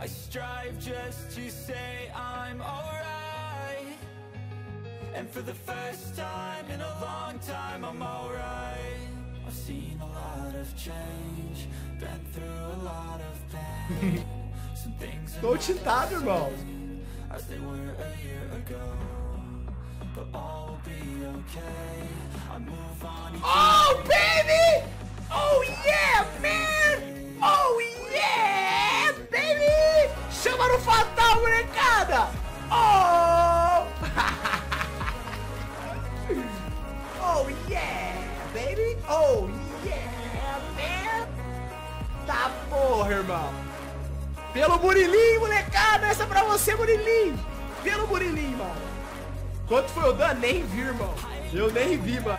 I strive just to say I'm alright. And for the first time in a long time, I'm alright. I've seen a lot of change, been through a lot of pain. Some things are Tô not tintado, irmão. as they were a year ago. But all will be okay. I move on. Oh, baby! Oh, yeah, man! Oh, yeah, Chama no fatal, molecada! Oh! oh, yeah, baby! Oh, yeah, man! Tá porra, irmão! Pelo Murilinho, molecada! Essa é pra você, Murilinho! Pelo Murilinho, mano! Quanto foi o dano? Nem vi, irmão. Eu nem vi, mano.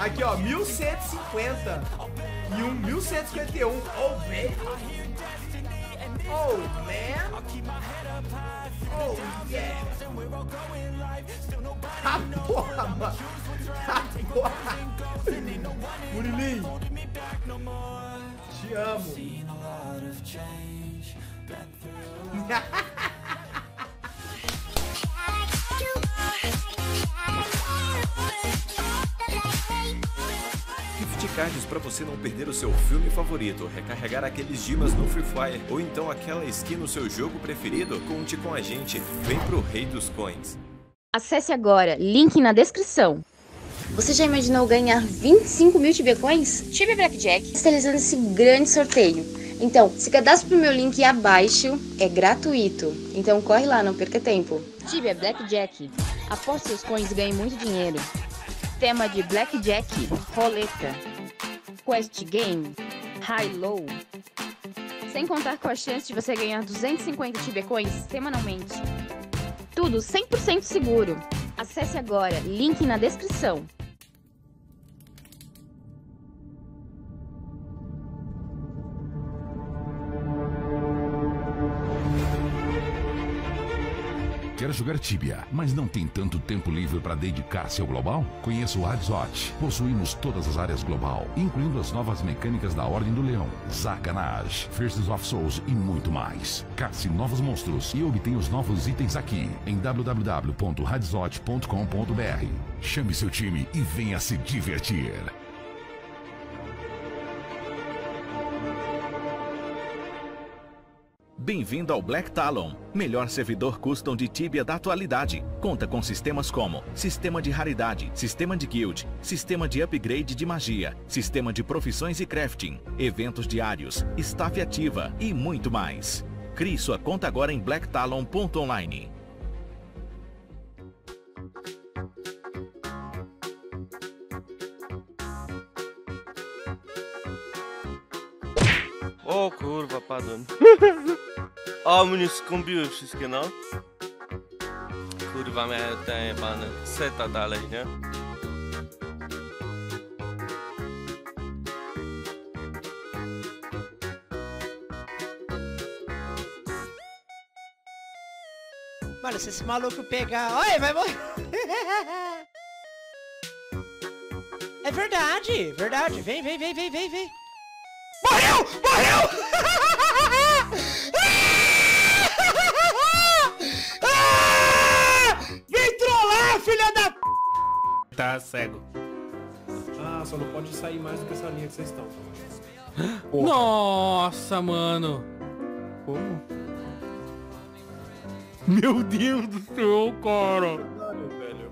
Aqui, ó, 1150 e um 1151. Oh, baby. Oh man. I'll keep my head up high. Oh yeah. And we're all going life. Still nobody knows what I'm Take what and ain't no one in holding me back no more. Te amo. Seen a lot of change. Been through a lot. cards para você não perder o seu filme favorito, recarregar aqueles dimas no Free Fire ou então aquela skin no seu jogo preferido, conte com a gente. Vem pro Rei dos Coins. Acesse agora, link na descrição. Você já imaginou ganhar 25 mil Tibia Coins? Tibia Blackjack está realizando esse grande sorteio. Então, se cadastre pro meu link abaixo, é gratuito. Então corre lá, não perca tempo. Tibia Blackjack. Aposte seus coins e ganhe muito dinheiro. Tema de Blackjack, roleta, Quest Game, High Low. Sem contar com a chance de você ganhar 250 Tibia Coins semanalmente. Tudo 100% seguro. Acesse agora, link na descrição. Quer jogar Tibia, mas não tem tanto tempo livre para dedicar-se ao global? Conheça o Adzot. Possuímos todas as áreas global, incluindo as novas mecânicas da Ordem do Leão, Zaganage, Firsts of Souls e muito mais. Casse novos monstros e obtenha os novos itens aqui em www.radzot.com.br. Chame seu time e venha se divertir. Bem-vindo ao Black Talon, melhor servidor custom de Tibia da atualidade. Conta com sistemas como sistema de raridade, sistema de guild, sistema de upgrade de magia, sistema de profissões e crafting, eventos diários, staff ativa e muito mais. Crie sua conta agora em blacktalon.online. O kurwa, padłem. O, mnie skąpiły wszystkie, no. Kurwa, miałem te jebane seta dalej, nie? Mano, se esse maluco pegar. Olha, vai morrer. É verdade, verdade. Vem, vem, vem, vem, vem, vem. Tá cego. Ah, só não pode sair mais do que essa linha que vocês estão. Nossa, mano. Como? Meu Deus do céu, cara. Caralho, velho.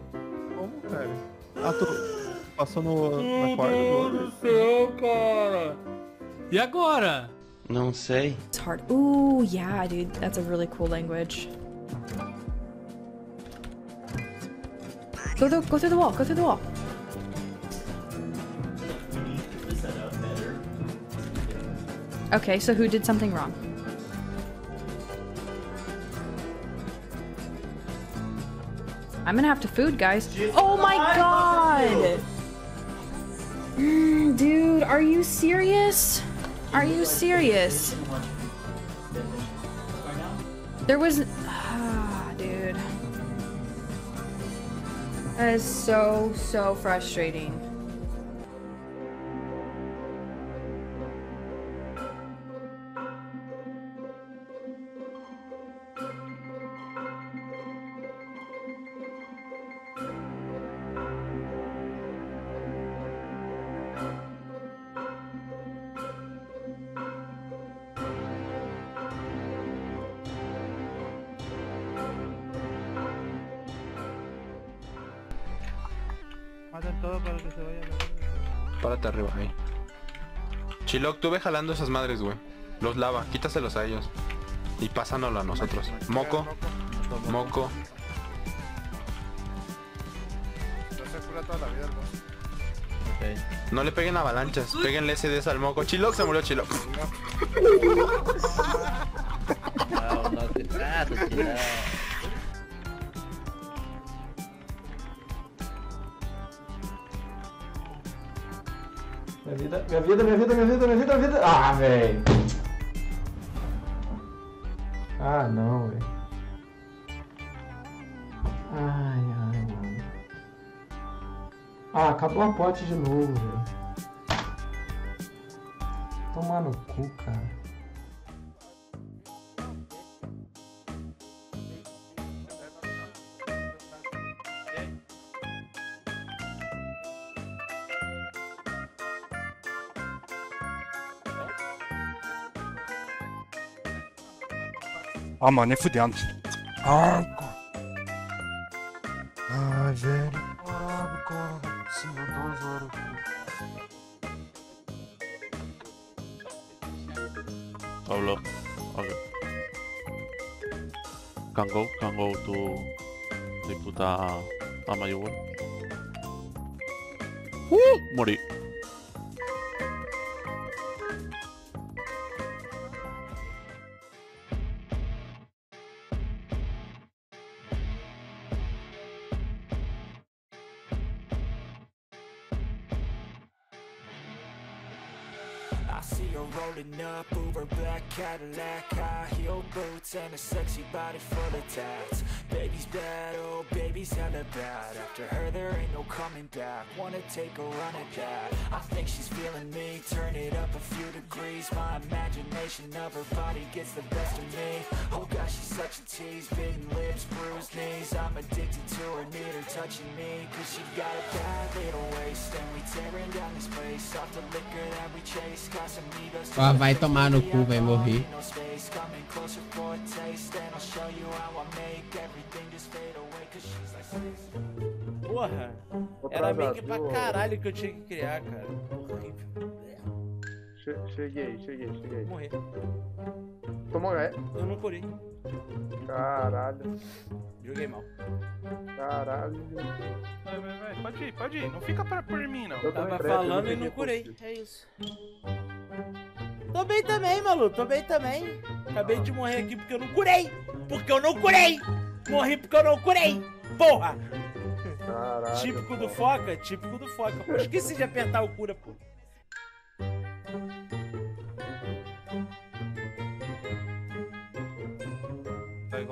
Como, velho? Ah, tu passou no, na Meu corda do Deus outro. do céu, cara. E agora? Não sei. It's hard. Ooh, yeah, dude. That's a really cool language. Go through, go through the wall. Go through the wall. Okay, so who did something wrong? I'm gonna have to food, guys. Oh my god! Mm, dude, are you serious? Are you serious? There was. That is so, so frustrating. Todo para que se vaya la Párate arriba, ahí. Chiloc, tú ve jalando esas madres, güey. Los lava, quítaselos a ellos. Y pásanoslo a nosotros. Moco. Moco. No le peguen avalanchas, peguenle SDs al moco. Chiloc se murió Chiloc. Minha vida, minha vida, minha vida, minha vida, minha vida. Ah, velho. Ah, não, velho. Ai, ai, mano. Ah, acabou a pote de novo, velho. Tomar no cu, cara. Aman F yan. Arko. Azer. Arko. Siyodozor. Pablo. Okay. Can go, can go to disputar a Mayugol. ¡Uh! Morí. See her rolling up, Uber black Cadillac, high heel boots and a sexy body full of tats. Baby's bad, oh baby's hella bad. After her there ain't no coming back. Wanna take a run at that? I think she's feeling me. Turn it up a few degrees. My imagination of her body gets the best of me. Oh gosh, she's such a tease. Bitten lips, bruised knees. I'm addicted to her, need her touching me. Cause she got a bad little waist, and we tearing down this place off the liquor that we chase. Casamigos. Ó, vai tomar no cu, vai morrer. No space, coming closer for a taste, and I'll show you how I make everything just fade away. Cause she's like space. Porra, era make pra caralho que eu tinha que criar, cara. Horrível. Che- Cheguei, cheguei, cheguei. Morrer. Tomou é? Eu não curei. Caralho. Joguei mal. Caralho. Vai, vai, vai. Pode ir, pode ir. Não fica pra, por mim, não. Eu Tava breve, eu falando e não curei. É isso. Tô bem também, maluco. Tô bem também. Acabei de morrer aqui porque eu não curei. Porque eu não curei. Morri porque eu não curei. Porra. Caralho. Típico do Foca, típico do Foca. Pô, esqueci de apertar o cura, pô.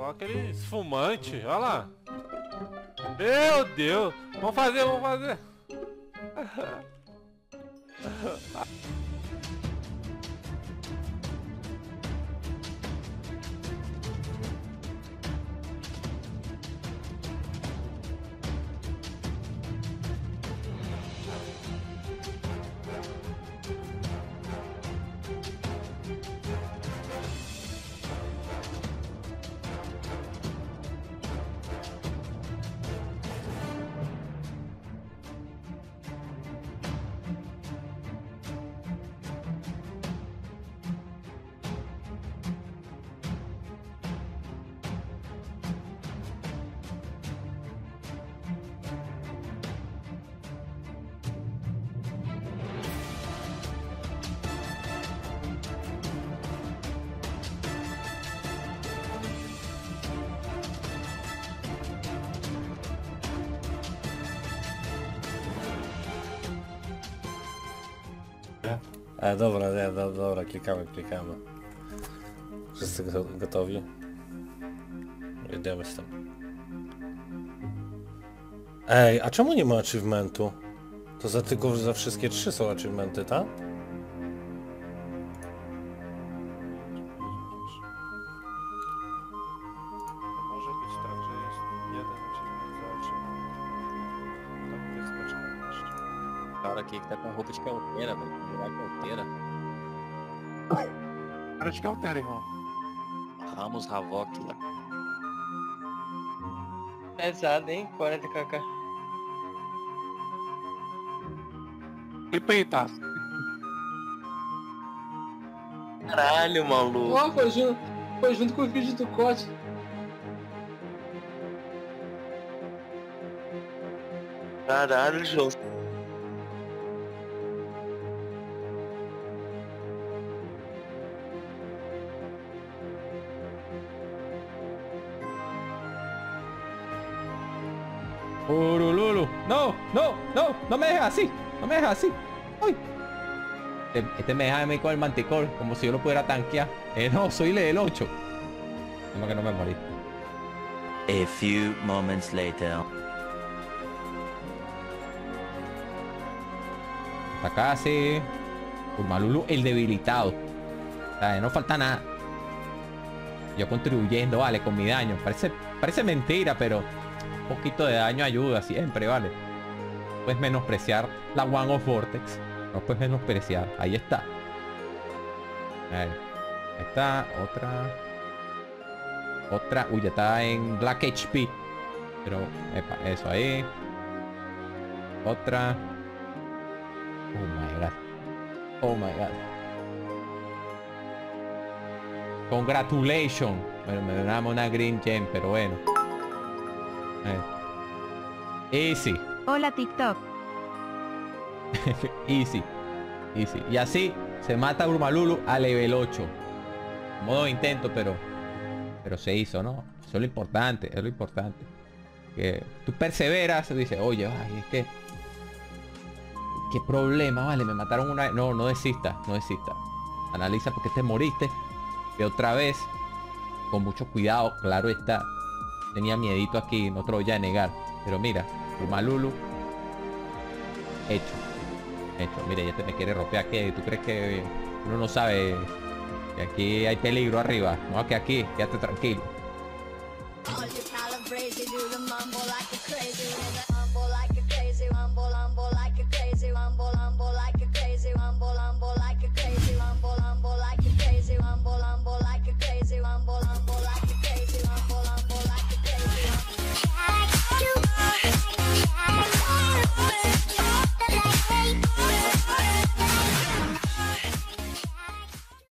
Igual aquele esfumante, olha lá. Meu Deus! Vamos fazer, vamos fazer! E, dobra, nie, do, dobra, klikamy, klikamy. Wszyscy go- gotowi? Jedziemy z tym. Ej, a czemu nie ma achievementu? To za tylko za wszystkie trzy są achievementy, tak? Cara, aqui que tá com roupa de calteira, velho. Virar calteira. Cara de calteira, irmão. Ramos Havok. Pesado, hein? 40kk. Clipa aí, tá? Caralho, maluco. Ó, foi junto, foi junto com o vídeo do corte. Caralho, João. No, no, no, no me dejes así. No me dejes así. Ay. Este, este me deja de mí con el manticor, como si yo lo pudiera tanquear. Eh, no, soy el 8. Como que no me morí. A few moments later. Está casi. Urmalulu, el debilitado. O sea, no falta nada. Yo contribuyendo, vale, con mi daño. Parece, parece mentira, pero un poquito de daño ayuda siempre, vale. Puedes menospreciar la One of Vortex. No puedes menospreciar. Ahí está. Está. Otra. Otra. Uy, ya está en Black HP. Pero, eso ahí. Otra. Oh my god. Oh my god. Congratulations. Bueno, me damos una Green Gem, pero bueno. Ver. Easy. Hola TikTok. Easy. Easy. Y así se mata a Urmalulu a level 8. Modo intento, pero. Pero se hizo, ¿no? Eso es lo importante, es lo importante. Que tú perseveras, dices, oye, ay, es que. ¿Qué problema? Vale, me mataron una vez. No, no desista, no desista. Analiza por qué te moriste. Ve otra vez. Con mucho cuidado, claro está. Tenía miedito aquí, no te lo voy a negar. Pero mira, Rumalulu. Hecho. Hecho. Mira, ya te me quiere ropear que tú crees que uno no sabe que aquí hay peligro arriba. No, que aquí, ya quédate tranquilo.